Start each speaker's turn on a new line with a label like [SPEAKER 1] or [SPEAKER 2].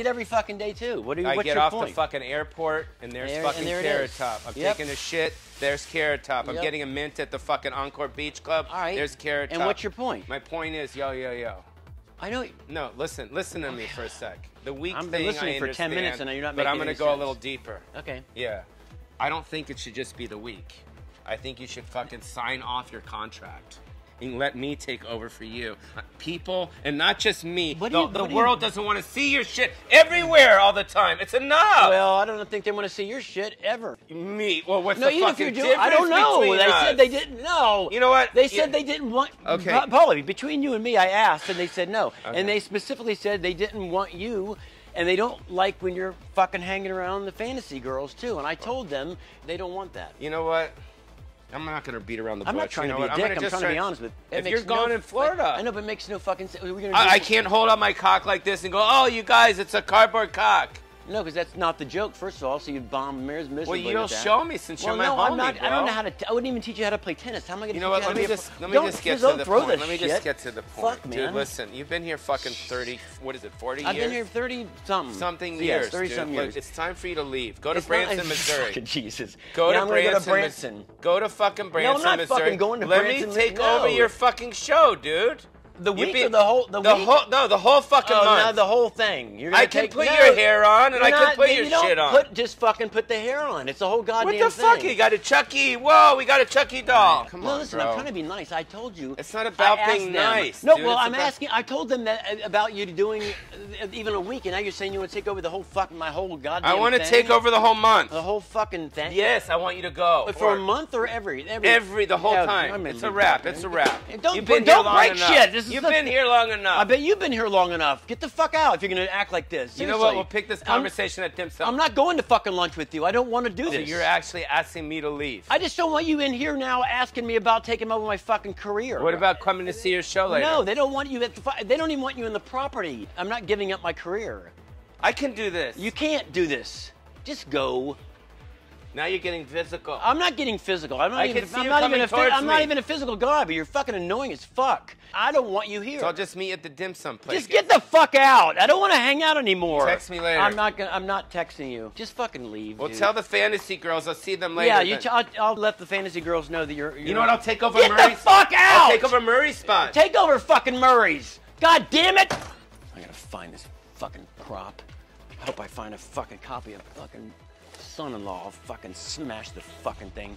[SPEAKER 1] it every fucking day too. What do you?
[SPEAKER 2] I
[SPEAKER 1] what's
[SPEAKER 2] get
[SPEAKER 1] your
[SPEAKER 2] off
[SPEAKER 1] point?
[SPEAKER 2] the fucking airport and there's
[SPEAKER 1] There-
[SPEAKER 2] fucking
[SPEAKER 1] and there
[SPEAKER 2] Carrot. Top. I'm
[SPEAKER 1] Yep.
[SPEAKER 2] taking a shit. There's Carrot Top. I'm getting a mint at the fucking Encore Beach Club.
[SPEAKER 1] All right.
[SPEAKER 2] There's Carrot Top.
[SPEAKER 1] And what's your point?
[SPEAKER 2] My point is, yo, yo, yo.
[SPEAKER 1] I know.
[SPEAKER 2] No, listen, listen to me for a sec. The weak
[SPEAKER 1] I've been listening for 10 minutes and you're not making
[SPEAKER 2] But I'm gonna
[SPEAKER 1] any
[SPEAKER 2] go a little deeper.
[SPEAKER 1] Okay.
[SPEAKER 2] Yeah. I don't think it should just be the weak. I think you should fucking sign off your contract and let me take over for you. People, and not just me.
[SPEAKER 1] What
[SPEAKER 2] the
[SPEAKER 1] you-
[SPEAKER 2] the
[SPEAKER 1] do you-
[SPEAKER 2] world doesn't want to see your shit everywhere all the time. It's enough.
[SPEAKER 1] Well, I don't think they want to see your shit ever.
[SPEAKER 2] me. Well, what's
[SPEAKER 1] No,
[SPEAKER 2] the
[SPEAKER 1] even if
[SPEAKER 2] fucking
[SPEAKER 1] you're doing,
[SPEAKER 2] difference
[SPEAKER 1] I don't know. They
[SPEAKER 2] us?
[SPEAKER 1] said they didn't know.
[SPEAKER 2] You know what?
[SPEAKER 1] They
[SPEAKER 2] Yeah.
[SPEAKER 1] said they didn't want.
[SPEAKER 2] Okay.
[SPEAKER 1] Pauly, between you and me, I asked, and they said no.
[SPEAKER 2] Okay.
[SPEAKER 1] And they specifically said they didn't want you, and they don't like when you're fucking hanging around the fantasy girls too. And I told them they don't want that.
[SPEAKER 2] You know what? I'm not gonna beat around the bush.
[SPEAKER 1] I'm not trying
[SPEAKER 2] you know
[SPEAKER 1] to be
[SPEAKER 2] what?
[SPEAKER 1] a
[SPEAKER 2] I'm
[SPEAKER 1] dick.
[SPEAKER 2] gonna
[SPEAKER 1] I'm
[SPEAKER 2] just
[SPEAKER 1] trying to be honest with. it
[SPEAKER 2] If you're gone
[SPEAKER 1] no,
[SPEAKER 2] in Florida,
[SPEAKER 1] I know, but it makes no fucking sense. We're gonna
[SPEAKER 2] I, I can't hold out my cock like this and go, "Oh, you guys, it's a cardboard cock."
[SPEAKER 1] No, because that's not the joke. First of all, so you bomb Mirs miserably.
[SPEAKER 2] Well, you don't show me since
[SPEAKER 1] Well,
[SPEAKER 2] you're my
[SPEAKER 1] no,
[SPEAKER 2] homie,
[SPEAKER 1] I'm not. I don't know how to. T- I wouldn't even teach you how to play tennis. How am I going to
[SPEAKER 2] You know what?
[SPEAKER 1] you
[SPEAKER 2] Let me just let me
[SPEAKER 1] Don't-
[SPEAKER 2] just get to the point. Let me
[SPEAKER 1] shit.
[SPEAKER 2] just get to the point,
[SPEAKER 1] Fuck,
[SPEAKER 2] dude.
[SPEAKER 1] man.
[SPEAKER 2] Listen, you've been here fucking thirty. What is it? Forty
[SPEAKER 1] I've
[SPEAKER 2] years.
[SPEAKER 1] been here thirty something.
[SPEAKER 2] something
[SPEAKER 1] yes,
[SPEAKER 2] years,
[SPEAKER 1] thirty
[SPEAKER 2] dude.
[SPEAKER 1] something
[SPEAKER 2] Look,
[SPEAKER 1] years.
[SPEAKER 2] it's time for you to leave. Go to
[SPEAKER 1] It's not-
[SPEAKER 2] Branson, Missouri.
[SPEAKER 1] Fucking Jesus.
[SPEAKER 2] Go
[SPEAKER 1] yeah,
[SPEAKER 2] to
[SPEAKER 1] I'm
[SPEAKER 2] Branson,
[SPEAKER 1] go to Branson.
[SPEAKER 2] Go to fucking Branson,
[SPEAKER 1] not fucking going to Branson.
[SPEAKER 2] Let me take over your fucking show, dude.
[SPEAKER 1] The
[SPEAKER 2] You
[SPEAKER 1] week
[SPEAKER 2] be-
[SPEAKER 1] or the whole the,
[SPEAKER 2] the
[SPEAKER 1] week?
[SPEAKER 2] whole no, the whole fucking
[SPEAKER 1] oh,
[SPEAKER 2] month.
[SPEAKER 1] now the whole thing. You're gonna
[SPEAKER 2] I can
[SPEAKER 1] take,
[SPEAKER 2] put
[SPEAKER 1] no,
[SPEAKER 2] your hair on and I can
[SPEAKER 1] not-
[SPEAKER 2] put
[SPEAKER 1] you
[SPEAKER 2] your
[SPEAKER 1] don't
[SPEAKER 2] shit on.
[SPEAKER 1] Put just fucking put the hair on. It's the whole goddamn thing.
[SPEAKER 2] what the fuck? You got a Chucky? Whoa, we got a Chucky doll. Come
[SPEAKER 1] no,
[SPEAKER 2] on,
[SPEAKER 1] listen,
[SPEAKER 2] bro.
[SPEAKER 1] I'm trying to be nice. I told you.
[SPEAKER 2] It's not about being
[SPEAKER 1] them-
[SPEAKER 2] nice,
[SPEAKER 1] No,
[SPEAKER 2] dude.
[SPEAKER 1] well, I'm
[SPEAKER 2] about-
[SPEAKER 1] asking. I told them that uh, about you doing uh, even a week, and now you're saying you want to take over the whole fucking my whole goddamn.
[SPEAKER 2] I want to take over the whole month.
[SPEAKER 1] the whole fucking thing.
[SPEAKER 2] Yes, I want you to go.
[SPEAKER 1] But for
[SPEAKER 2] Or-
[SPEAKER 1] a month or every every
[SPEAKER 2] Every the whole
[SPEAKER 1] Yeah,
[SPEAKER 2] time. It's a wrap. It's a wrap.
[SPEAKER 1] Don't don't break shit. Is
[SPEAKER 2] You've
[SPEAKER 1] the-
[SPEAKER 2] been here long enough.
[SPEAKER 1] I bet you've been here long enough. Get the fuck out if you're gonna act like this.
[SPEAKER 2] you know what?
[SPEAKER 1] Seriously.
[SPEAKER 2] We'll pick this
[SPEAKER 1] I'm-
[SPEAKER 2] conversation at dim sum.
[SPEAKER 1] I'm not going to fucking lunch with you. I don't want to do
[SPEAKER 2] So
[SPEAKER 1] this.
[SPEAKER 2] you're actually asking me to leave.
[SPEAKER 1] I just don't want you in here now asking me about taking over my fucking career.
[SPEAKER 2] What about coming to see your show later?
[SPEAKER 1] No, they don't want you at the. fu- They don't even want you in the property. I'm not giving up my career.
[SPEAKER 2] I can do this.
[SPEAKER 1] You can't do this. Just go.
[SPEAKER 2] Now you're getting physical.
[SPEAKER 1] I'm not getting physical. I'm not
[SPEAKER 2] I
[SPEAKER 1] even.
[SPEAKER 2] can see
[SPEAKER 1] I'm
[SPEAKER 2] you
[SPEAKER 1] not
[SPEAKER 2] coming
[SPEAKER 1] even a. I'm not even a physical guy, but you're fucking annoying as fuck. I don't want you here.
[SPEAKER 2] so I'll just meet at the dim sum place.
[SPEAKER 1] Just get the fuck out. I don't want to hang out anymore.
[SPEAKER 2] Text me later.
[SPEAKER 1] I'm not gonna. I'm not texting you. Just fucking leave.
[SPEAKER 2] Well,
[SPEAKER 1] dude.
[SPEAKER 2] tell the fantasy girls. I'll see them later.
[SPEAKER 1] Yeah, you. T- I'll, I'll let the fantasy girls know that you're. you're
[SPEAKER 2] you know what? I'll take over
[SPEAKER 1] Get
[SPEAKER 2] Murray's.
[SPEAKER 1] the fuck out!
[SPEAKER 2] I'll take over Murray's spot.
[SPEAKER 1] Take over fucking Murray's. God damn it! I gotta find this fucking crop. I hope I find a fucking copy of fucking son-in-law. I'll fucking smash the fucking thing.